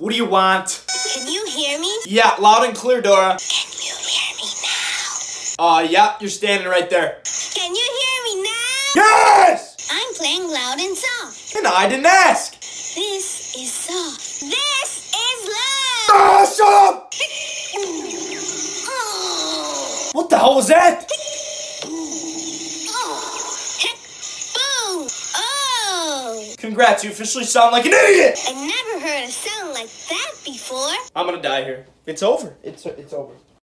What do you want? Can you hear me? Yeah, loud and clear, Dora. Can you hear me now? Uh, yeah, you're standing right there. Can you hear me now? Yes! I'm playing loud and soft. And I didn't ask. This is soft. This is loud. Ah, shut up! Oh. What the hell was that? Congrats, you officially sound like an idiot! I never heard a sound like that before. I'm gonna die here. It's over. It's it's over.